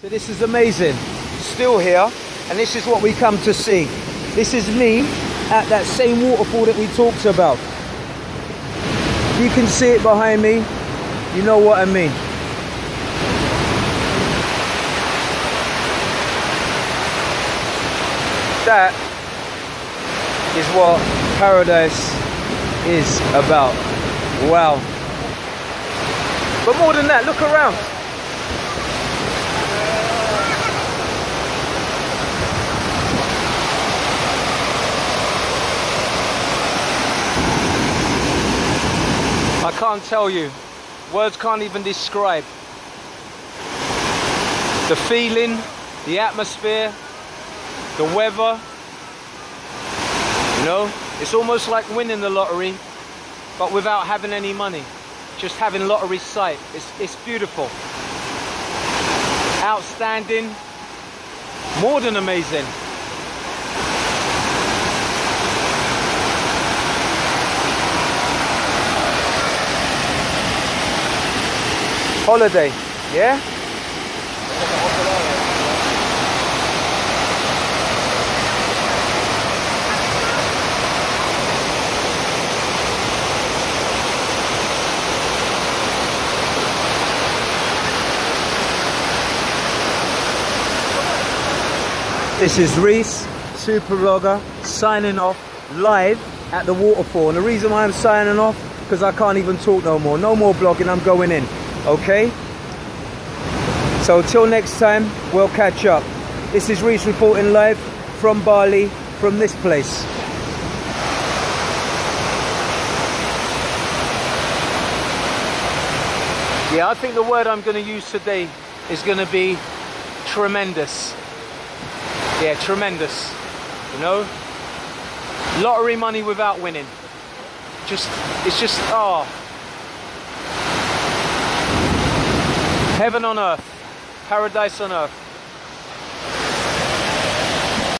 So this is amazing. Still here, and this is what we come to see. This is me at that same waterfall that we talked about. You can see it behind me. You know what I mean. That is what paradise is about. Wow. But more than that, look around. Can't tell you. Words can't even describe. The feeling, the atmosphere, the weather. You know, it's almost like winning the lottery, but without having any money. Just having lottery sight. It's, it's beautiful. Outstanding. More than amazing. Holiday, yeah? This is Reece, Super Vlogger, signing off live at the waterfall. And the reason why I'm signing off, because I can't even talk no more. No more blogging, I'm going in okay? So till next time we'll catch up. This is Reece reporting live from Bali from this place. Yeah I think the word I'm going to use today is going to be tremendous. Yeah tremendous you know? Lottery money without winning. Just it's just oh Heaven on earth, paradise on earth.